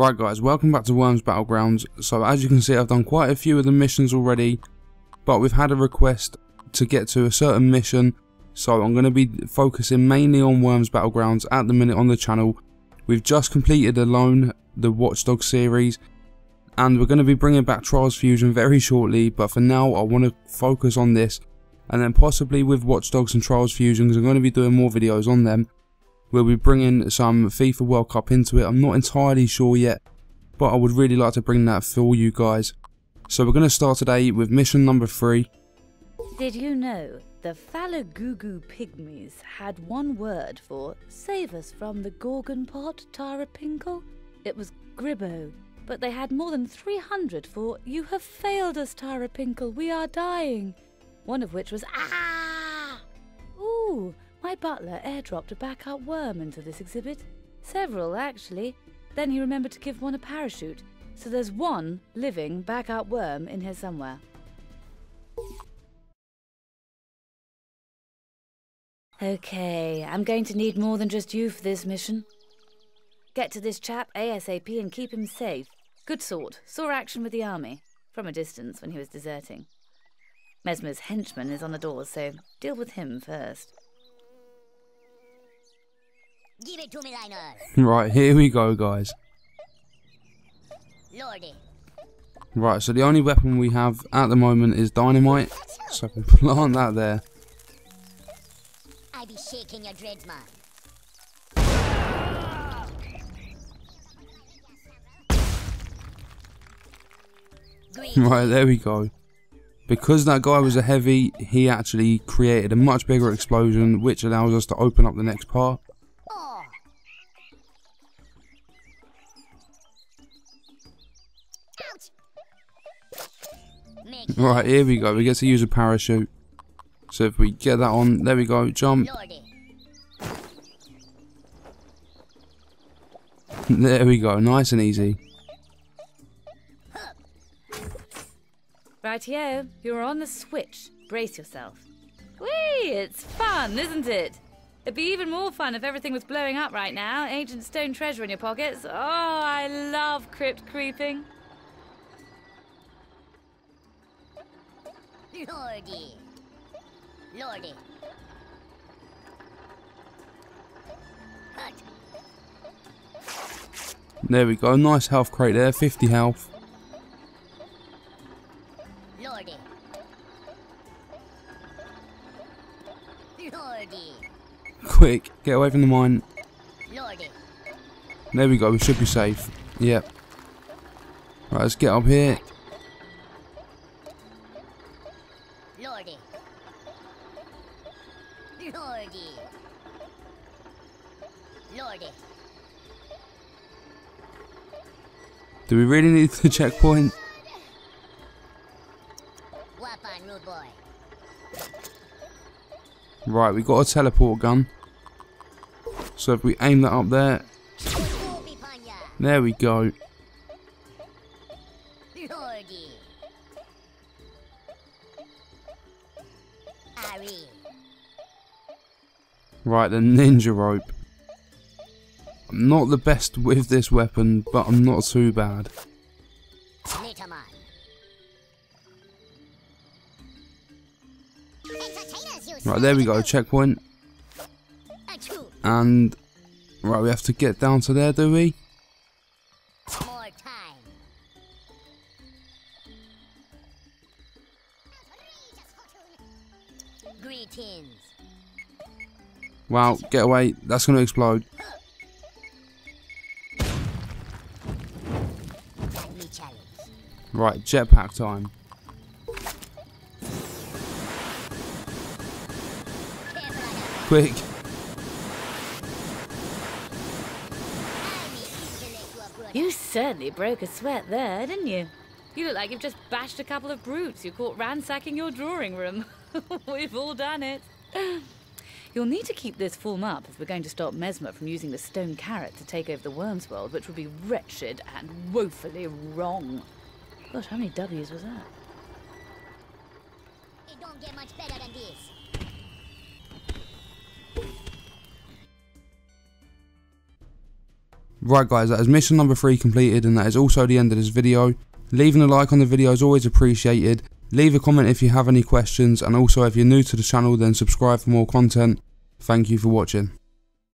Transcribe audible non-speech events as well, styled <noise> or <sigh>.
Right guys, welcome back to Worms Battlegrounds. So as you can see I've done quite a few of the missions already, but we've had a request to get to a certain mission, so I'm going to be focusing mainly on Worms Battlegrounds at the minute on the channel. We've just completed Alone, the Watchdog series, and we're going to be bringing back Trials Fusion very shortly, but for now I want to focus on this, and then possibly with Watch Dogs and Trials Fusion, because I'm going to be doing more videos on them. We'll be bringing some FIFA World Cup into it. I'm not entirely sure yet, but I would really like to bring that for you guys. So we're going to start today with mission number 3. Did you know the Falagugu pygmies had one word for save us from the Gorgon pot, Tara Pinkle? It was Gribbo. But they had more than 300 for you have failed us, Tara Pinkle, we are dying. One of which was ah! Ooh, my butler airdropped a backup worm into this exhibit. Several, actually. Then he remembered to give one a parachute. So there's one living backup worm in here somewhere. Okay, I'm going to need more than just you for this mission. Get to this chap ASAP and keep him safe. Good sort. Saw action with the army. From a distance when he was deserting. Mesmer's henchman is on the door, so deal with him first. Give it to me, Lionel. Right, here we go guys. Lordy. Right, so the only weapon we have at the moment is dynamite, so I can plant that there. I be shaking your dreads, man. <laughs> Right, there we go. Because that guy was a heavy, he actually created a much bigger explosion, which allows us to open up the next part. Right, here we go. We get to use a parachute. So if we get that on, there we go, jump. <laughs> There we go, nice and easy. Right here, you're on the switch. Brace yourself. Whee! It's fun, isn't it? It'd be even more fun if everything was blowing up right now. Ancient stone treasure in your pockets. Oh, I love crypt creeping. Lordy. Lordy. There we go, nice health crate there, 50 health. Lordy. Lordy. Quick, get away from the mine. Lordy. There we go, we should be safe. Yep. Right, let's get up here. Lordy. Lordy. Lordy. Do we really need the checkpoint? On. Right, we got a teleport gun. So if we aim that up there, there we go. Right, the ninja rope. I'm not the best with this weapon, but I'm not too bad. Later, man. Entertainers, you Right, there we go, checkpoint. And, right, we have to get down to there, do we? Greetings. Wow, get away. That's going to explode. Right, jetpack time. Quick. I may eat your leg to a brother. You certainly broke a sweat there, didn't you? You look like you've just bashed a couple of brutes you caught ransacking your drawing room. <laughs> We've all done it. You'll need to keep this form up if we're going to stop Mesmer from using the stone carrot to take over the worms world, which would be wretched and woefully wrong. Gosh, how many W's was that? It don't get much better than this. Right guys, that is mission number 3 completed and that is also the end of this video. Leaving a like on the video is always appreciated. Leave a comment if you have any questions and also if you're new to the channel then subscribe for more content. Thank you for watching.